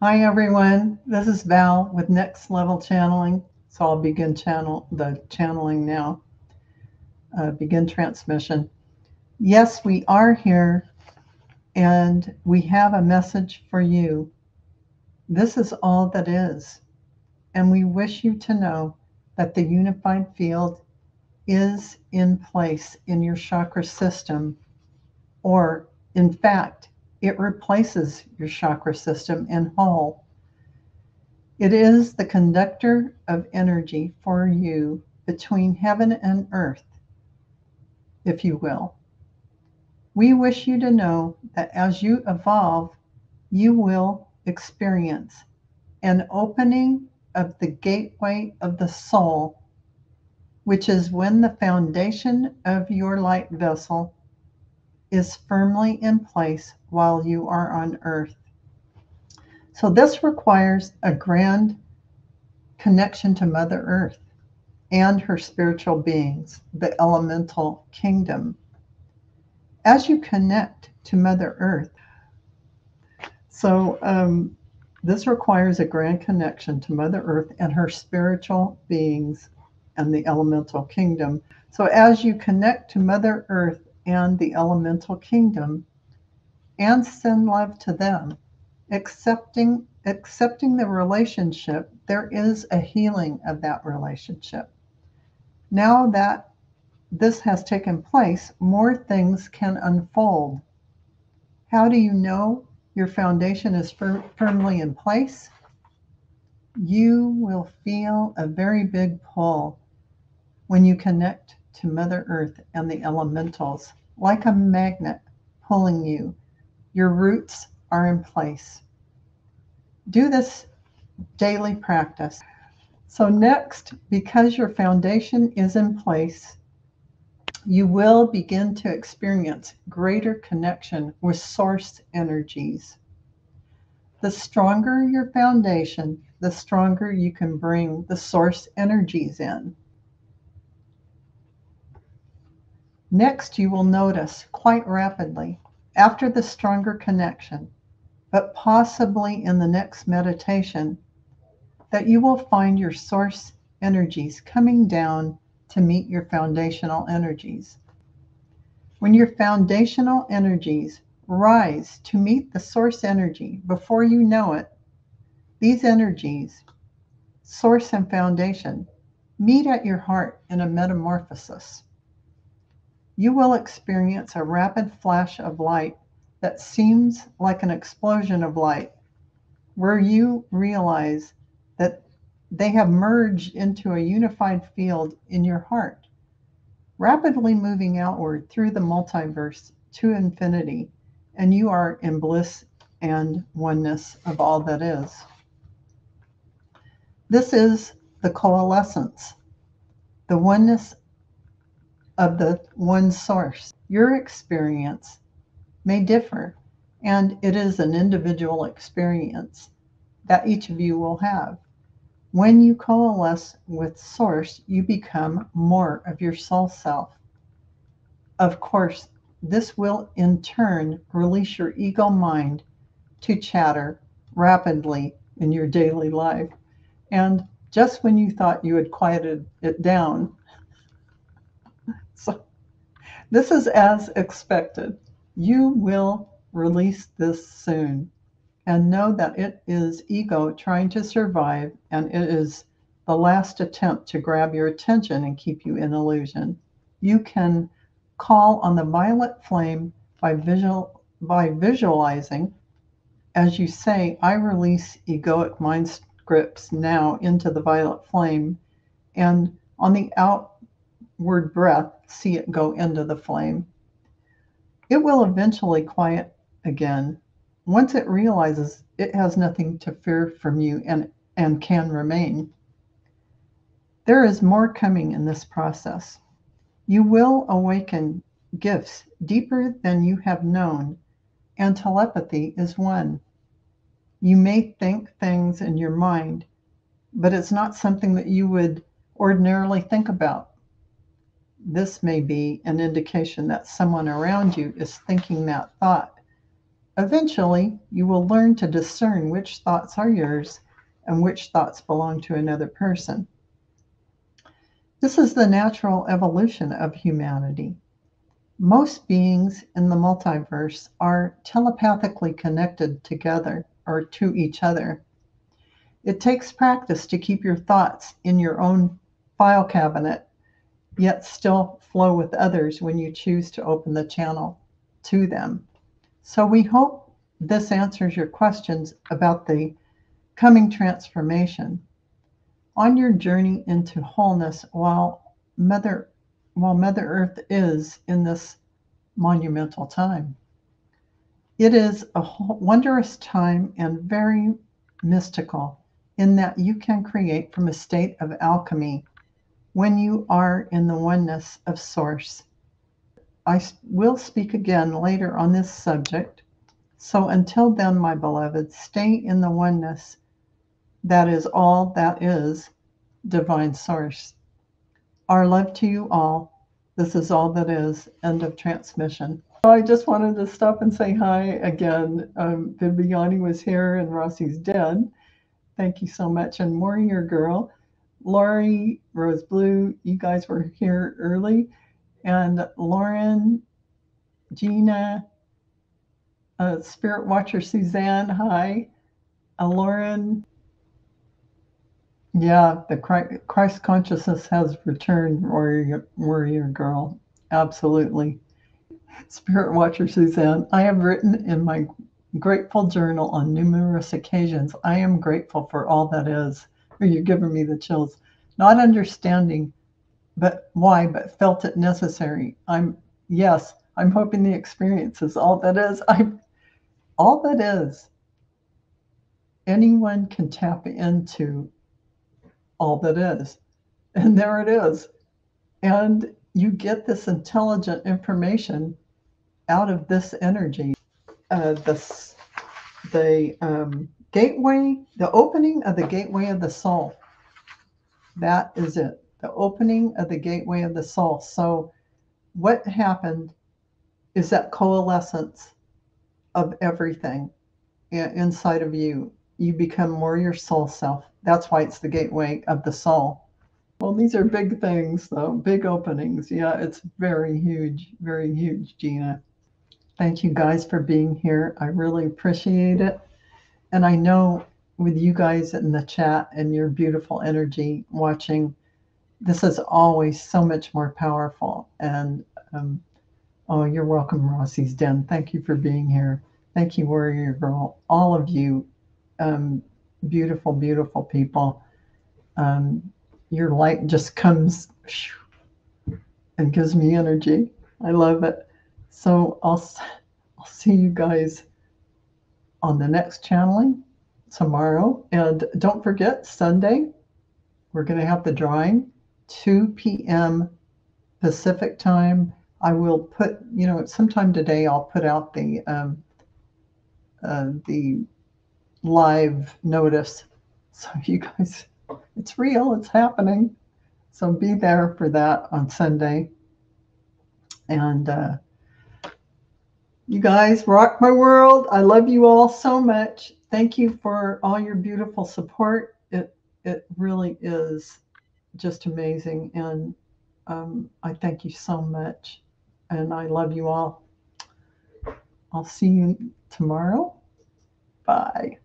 Hi everyone, this is Val with Next Level Channeling. So I'll begin channel the channeling now. Uh, begin transmission. Yes, we are here and we have a message for you. This is all that is. And we wish you to know that the unified field is in place in your chakra system, or in fact, it replaces your chakra system in whole. It is the conductor of energy for you between heaven and earth, if you will. We wish you to know that as you evolve, you will experience an opening of the gateway of the soul, which is when the foundation of your light vessel is firmly in place while you are on earth. So, this requires a grand connection to Mother Earth and her spiritual beings, the elemental kingdom. As you connect to Mother Earth, so um, this requires a grand connection to Mother Earth and her spiritual beings and the elemental kingdom. So, as you connect to Mother Earth and the elemental kingdom and send love to them. Accepting accepting the relationship there is a healing of that relationship. Now that this has taken place more things can unfold. How do you know your foundation is fir- firmly in place? You will feel a very big pull when you connect to Mother Earth and the elementals like a magnet pulling you. Your roots are in place. Do this daily practice. So, next, because your foundation is in place, you will begin to experience greater connection with source energies. The stronger your foundation, the stronger you can bring the source energies in. Next, you will notice quite rapidly, after the stronger connection, but possibly in the next meditation, that you will find your source energies coming down to meet your foundational energies. When your foundational energies rise to meet the source energy before you know it, these energies, source and foundation, meet at your heart in a metamorphosis you will experience a rapid flash of light that seems like an explosion of light, where you realize that they have merged into a unified field in your heart, rapidly moving outward through the multiverse to infinity, and you are in bliss and oneness of all that is. This is the coalescence, the oneness of the one source. Your experience may differ, and it is an individual experience that each of you will have. When you coalesce with Source, you become more of your soul self. Of course, this will in turn release your ego mind to chatter rapidly in your daily life. And just when you thought you had quieted it down, so this is as expected. You will release this soon and know that it is ego trying to survive and it is the last attempt to grab your attention and keep you in illusion. You can call on the violet flame by visual by visualizing as you say, I release egoic mind scripts now into the violet flame and on the out word breath, see it go into the flame. It will eventually quiet again once it realizes it has nothing to fear from you and, and can remain. There is more coming in this process. You will awaken gifts deeper than you have known, and telepathy is one. You may think things in your mind, but it's not something that you would ordinarily think about this may be an indication that someone around you is thinking that thought Eventually, you will learn to discern which thoughts are yours and which thoughts belong to another person. This is the natural evolution of humanity. Most beings in the multiverse are telepathically connected together or to each other. It takes practice to keep your thoughts in your own file cabinet, yet still flow with others when you choose to open the channel to them. So we hope this answers your questions about the coming transformation. On your journey into wholeness while Mother while Mother Earth is in this monumental time. It is a wondrous time and very mystical in that you can create from a state of alchemy when you are in the oneness of Source. I will speak again later on this subject. So until then, my beloved, stay in the oneness that is all that is divine source. Our love to you all. This is all that is. End of transmission. I just wanted to stop and say hi again. Um, Bibiani was here and Rossi's Den. Thank you so much. And Warrior Girl, Lori, Rose Blue, you guys were here early. And Lauren, Gina, uh, Spirit Watcher Suzanne, hi. Uh, Lauren, yeah, the Christ consciousness has returned, warrior, warrior girl. Absolutely. Spirit Watcher Suzanne, I have written in my grateful journal on numerous occasions, I am grateful for all that is. You're giving me the chills. Not understanding but why, but felt it necessary. I'm, yes, I'm hoping the experience is all that is. I'm all that is. Anyone can tap into all that is. And there it is. And you get this intelligent information out of this energy. Uh, the the um, gateway, the opening of the gateway of the soul. That is it. The opening of the gateway of the soul. So, what happened is that coalescence of everything inside of you. You become more your soul self. That's why it's the gateway of the soul. Well, these are big things, though, big openings. Yeah, it's very huge, very huge, Gina. Thank you guys for being here. I really appreciate it. And I know with you guys in the chat and your beautiful energy watching, this is always so much more powerful. And um, oh, you're welcome, Rossi's Den. Thank you for being here. Thank you, Warrior Girl. All of you um, beautiful, beautiful people. Um, your light just comes and gives me energy. I love it. So I'll I'll see you guys on the next channeling tomorrow. And don't forget Sunday, we're going to have the drawing 2 p.m. Pacific time. I will put, you know, sometime today I'll put out the um, uh, the live notice. So you guys, it's real, it's happening. So be there for that on Sunday. And uh, you guys rock my world. I love you all so much. Thank you for all your beautiful support. It it really is just amazing, and um, I thank you so much. And I love you all. I'll see you tomorrow. Bye.